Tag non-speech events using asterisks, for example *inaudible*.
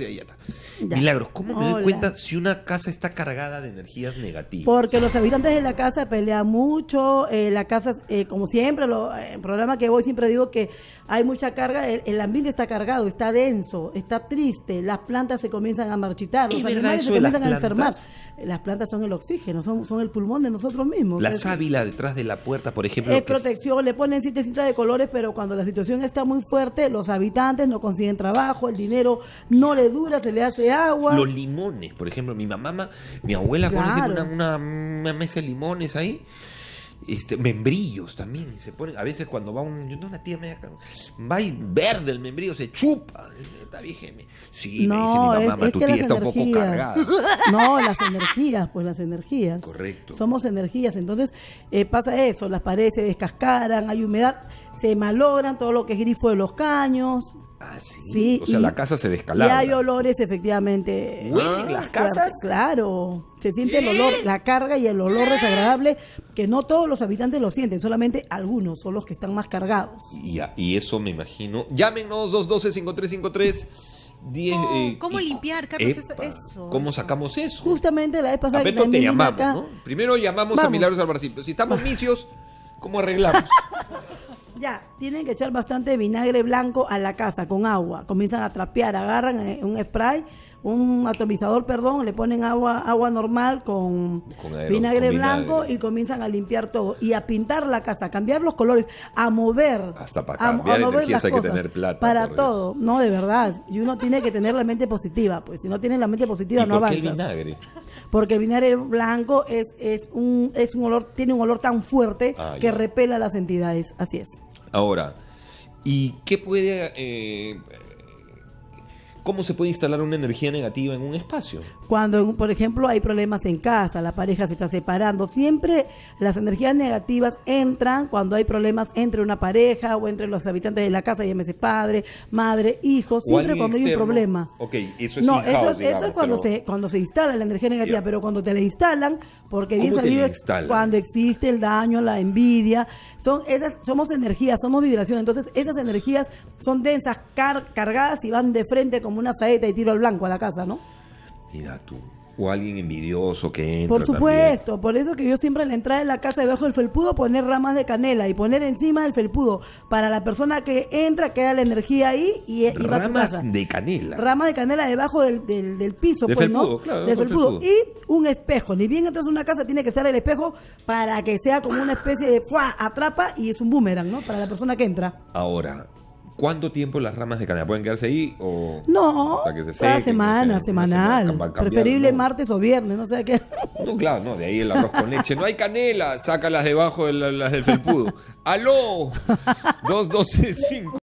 ya está. Ya. Milagros, ¿cómo me doy cuenta si una casa está cargada de energías negativas? Porque los habitantes de la casa pelean mucho, eh, la casa, eh, como siempre, lo, eh, el programa que voy siempre digo que hay mucha carga, el, el ambiente está cargado, está denso, está triste, las plantas se comienzan a marchitar, los ¿Es verdad animales se comienzan a enfermar. Las plantas son el oxígeno, son, son el pulmón de nosotros mismos. La sábila detrás de la puerta, por ejemplo. es que es- protección, le ponen siete cintas de colores, pero cuando la situación está muy fuerte, los habitantes no consiguen trabajo, el dinero no le dura, se le hace agua. Los limones, por ejemplo, mi mamá, ma- mi abuela Claro. una, una, una mesa de limones ahí. Este, membrillos también se ponen, a veces cuando va un, yo tengo una tía media, va y verde el membrillo, se chupa, está vieja, sí, me dice mi mamá, es, "Ma, es tu que tía está un poco cargada. *laughs* No, las energías, pues las energías. Correcto. Somos energías, entonces eh, pasa eso, las paredes se descascaran, hay humedad, se malogran todo lo que es grifo de los caños. Ah, sí, Sí, o sea, y- la casa se Y descalabra. hay olores efectivamente. ¿Huelen las fuertes, casas? Claro, se siente el olor, la carga y el olor desagradable que no todos los habitantes lo sienten, solamente algunos son los que están más cargados. Y, a- y eso me imagino. Llámenos 212-5353. 10, Oh, eh, ¿cómo y- limpiar, Carlos? Eso- Epa, eso, ¿Cómo eso. sacamos eso? Justamente la vez pasada que Apenas te también vine llamamos, acá, ¿no? Primero llamamos a. Milagros Alvarcito. Si estamos *laughs* misios, ¿cómo arreglamos? Ya, tienen que echar bastante vinagre blanco a la casa con agua. Comienzan a trapear, agarran eh, un spray, un atomizador, perdón, le ponen agua agua normal con, Con aero- vinagre con blanco vinagre. y comienzan a limpiar todo y a pintar la casa, a cambiar los colores, a mover. Hasta para a- a cambiar mover las hay que cosas. tener plata, Para Dios. todo, no, de verdad. Y uno tiene que tener la mente positiva, pues si no tienes la mente positiva ¿Y no por qué avanzas. vinagre? Porque el vinagre blanco es, es un es un olor tiene un olor tan fuerte Ah, que ya. repela a las entidades, así es. Ahora, ¿y qué puede... eh, ¿Cómo se puede instalar una energía negativa en un espacio? Cuando, por ejemplo, hay problemas en casa, la pareja se está separando, siempre las energías negativas entran cuando hay problemas entre una pareja o entre los habitantes de la casa, llámese padre, madre, hijo, ¿O siempre cuando hay un problema. Ok, eso es no, eso, es- eso digamos, es cuando pero- se cuando se instala la energía negativa, pero cuando te la instalan, porque bien ¿Cómo te sabido cuando existe el daño, la envidia, son esas somos energías, somos vibración, entonces esas energías son densas, car- cargadas y van de frente como una saeta y tiro al blanco a la casa, ¿no? Mira tú. O alguien envidioso que entra Por supuesto, por eso que yo siempre en la entrada de la casa debajo del felpudo poner ramas de canela y poner encima del felpudo. Para la persona que entra queda la energía ahí y, y va a tu Ramas de canela. Ramas de canela debajo del, del, del piso, Del pues, felpudo, ¿no? claro, del del felpudo. felpudo. Y un espejo. Ni bien entras a una casa, tiene que ser el espejo para que sea como una especie de ¡fua! atrapa y es un boomerang, ¿no? Para la persona que entra. Ahora, ¿cuánto tiempo las ramas de canela pueden quedarse ahí? O No, hasta que se cada sequen, semana, no sé, una semanal. semana, Preferible ¿no? martes o viernes, no sé qué. No, claro, no, de ahí el arroz con leche. No hay canela, sácalas debajo de la- las del felpudo. ¡Aló! 212